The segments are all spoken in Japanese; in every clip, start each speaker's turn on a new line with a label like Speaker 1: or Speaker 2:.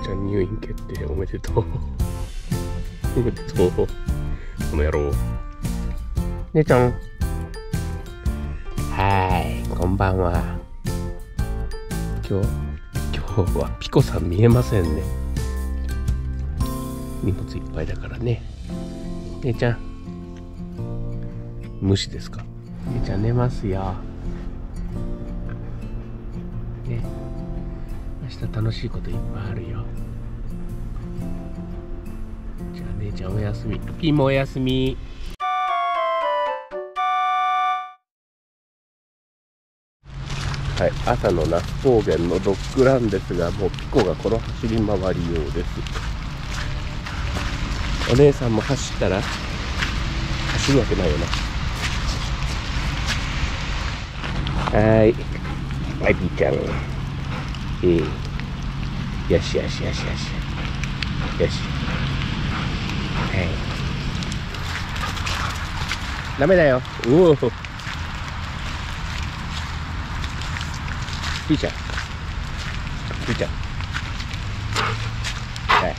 Speaker 1: 入院決定おめでとう。おめでとう。この野郎。姉ちゃん。はい。こんばんは。今日。今日はピコさん見えませんね。荷物いっぱいだからね。姉ちゃん。無視ですか？姉ちゃん寝ますよ明日楽しいこといっぱいあるよ。じゃあ姉ちゃんおやすみ。ピーもおやすみ。はい朝の那須高原のドッグランですがもうピコがこの走り回りようです。お姉さんも走ったら走るわけないよな。はーい。はいピーちゃん。ええよしよしよしよしよし。はい。ダメだよ。うお。ピーちゃんピーちゃんはい。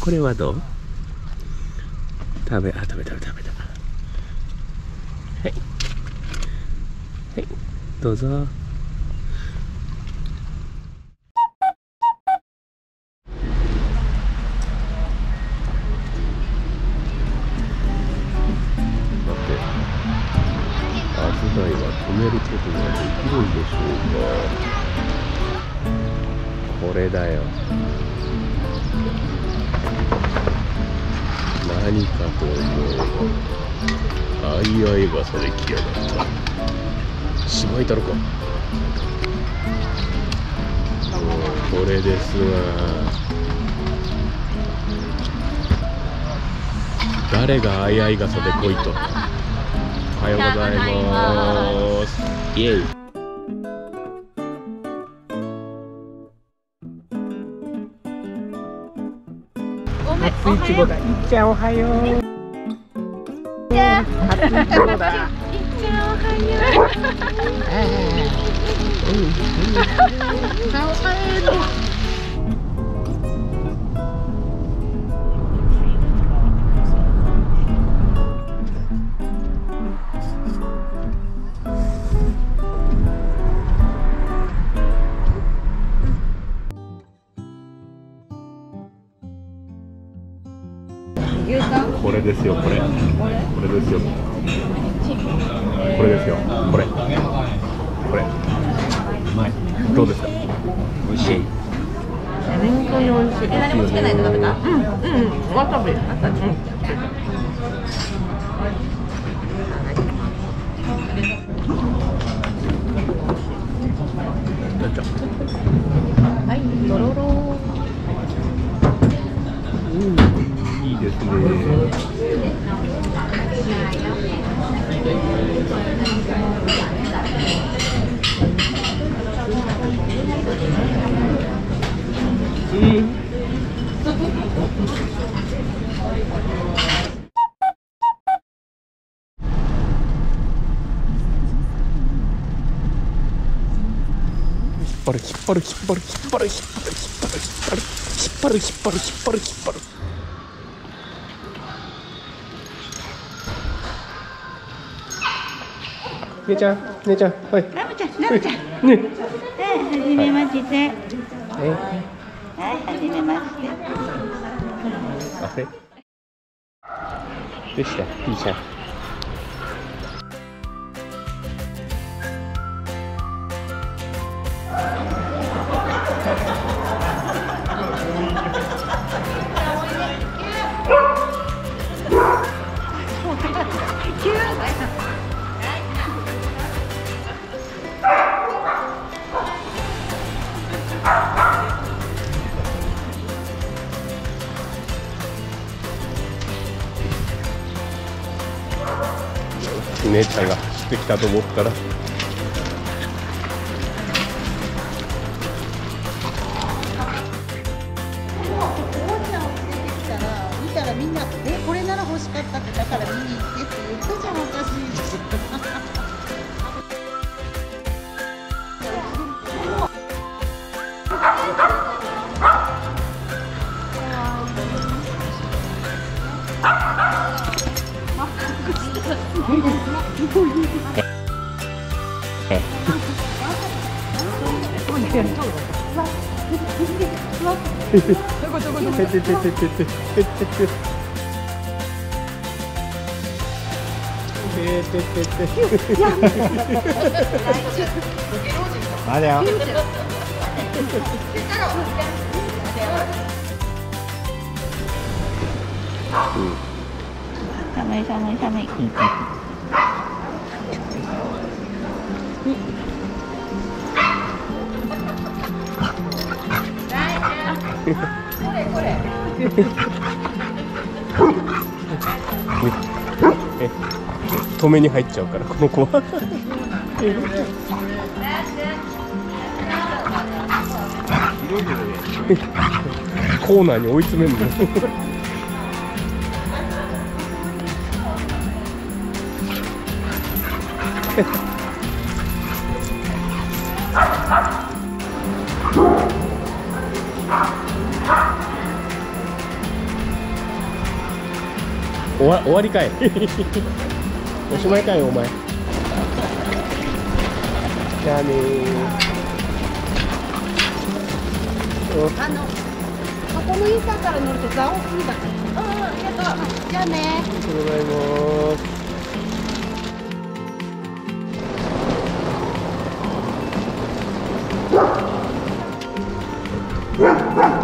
Speaker 1: これはどう？食べあ食べた食べた。はい。はい。どうぞ。さてアズダイは止めることができるんでしょうか。これだよ。何かと思えばあいあい傘で来やがった。しまいたろか。もうこれですわ。誰があいあい傘で来いとおはようございます。イエイいちごだいっちゃんおはよう。初いちごだいっちゃん。おはよう。れですよこれこれですよこれですよこれこれうまいどうですか？美味しい
Speaker 2: 本当に美味しい。え、何もつけないで食べた？うん、うん、わさび。わさび。はい、とろろ。
Speaker 1: うんいいですねうん。引っ張る引っ張る引っ張る引っ張る引っ張る引っ張る引っ張る引っ張る引っ張る引っ張る引っ張る。姉ちゃん姉ちゃんはい
Speaker 2: ラムちゃん、ラムちゃん。はい、
Speaker 1: ね
Speaker 2: はじめまして。
Speaker 1: え
Speaker 2: はい、はじめまして。
Speaker 1: あれ？でしたピーちゃん姉ちゃんが走ってきたと思ったらまだよ。
Speaker 2: 下面下面下面。
Speaker 1: え、止めに入っちゃうから、この子は。コーナーに追い詰めるの。終わ終わりかいおしまいかいお前じゃあね
Speaker 2: あの、ここのインスタから乗るとザオフリーだから。うん、ありがとう。じゃあね。
Speaker 1: ありがとうございます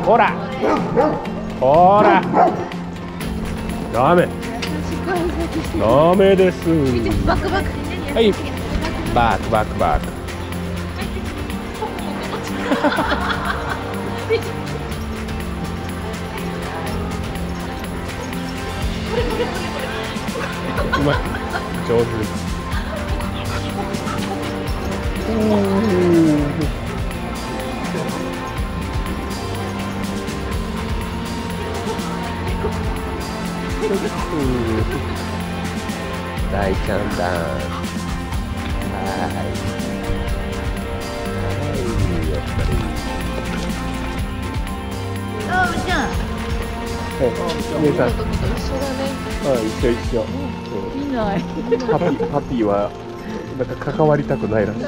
Speaker 1: ほらほらダメダメです。
Speaker 2: バクバク。
Speaker 1: はい。バクバクバク。うまい。上手です。大ちゃんだ。はい。はい。やっぱり
Speaker 2: あ、じゃあ。
Speaker 1: はい。姉さん
Speaker 2: 一緒。
Speaker 1: はい。一緒一緒
Speaker 2: 見ない。
Speaker 1: パピーパピーはなんか関わりたくない。らしい。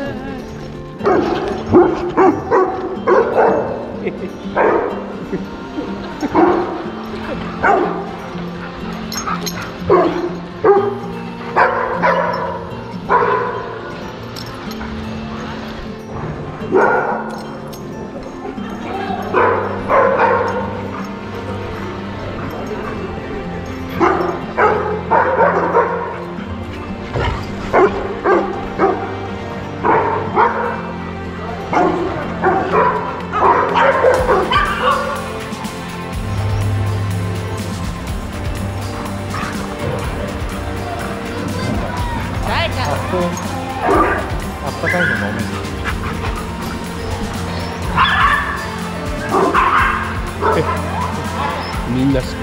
Speaker 2: と。
Speaker 1: あったかいの飲める。みんな好き。